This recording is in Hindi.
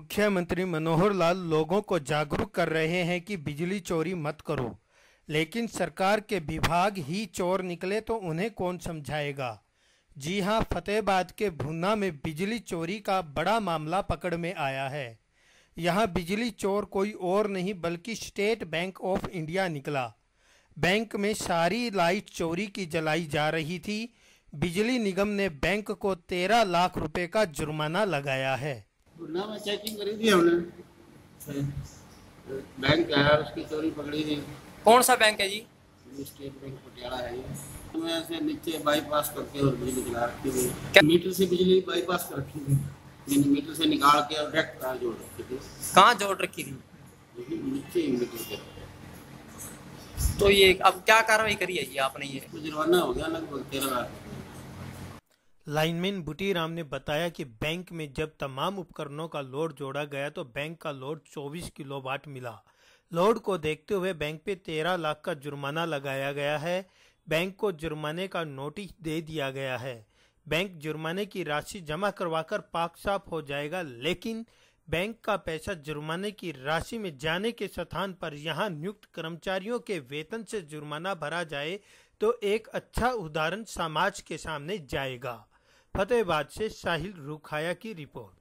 मुख्यमंत्री मनोहर लाल लोगों को जागरूक कर रहे हैं कि बिजली चोरी मत करो। लेकिन सरकार के विभाग ही चोर निकले तो उन्हें कौन समझाएगा? जी हाँ, फतेहबाद के भुन्ना में बिजली चोरी का बड़ा मामला पकड़ में आया है। यहाँ बिजली चोर कोई और नहीं, बल्कि स्टेट बैंक ऑफ़ इंडिया निकला। बैंक में सारी लाइट चोरी की जलाई जा रही थी। बिजली निगम ने बैंक को तेरह लाख रुपए का जुर्माना लगाया है। ना में चेकिंग करी थी हमने। बैंक है उसकी चोरी पकड़ी थी। कौन सा बैंक है जी? स्टेट बैंक पटियाला है ऐसे नीचे बाईपास करके और बिजली रखी थी। मीटर से बिजली बाईपास कर रखी थी। मीटर से निकाल के और डायरेक्ट तार जोड़ रखी थी? कहाँ जोड़ रखी थी? नीचे मीटर के तो ये अब क्या कार्रवाई करी है जी आपने ये? जुर्माना हो गया लगभग तेरह लाख। लाइनमैन बुटीराम ने बताया कि बैंक में जब तमाम उपकरणों का लोड जोड़ा गया तो बैंक का लोड 24 किलोवाट मिला। लोड को देखते हुए बैंक पे 13 लाख का जुर्माना लगाया गया है। बैंक को जुर्माने का नोटिस दे दिया गया है। बैंक जुर्माने की राशि जमा करवाकर पाक साफ़ हो जाएगा, लेकिन बैंक का पैसा जुर्माने की राशि में जाने के स्थान पर यहाँ नियुक्त कर्मचारियों के वेतन से जुर्माना भरा जाए तो एक अच्छा उदाहरण समाज के सामने जाएगा। फतेहाबाद से साहिल रुखाया की रिपोर्ट।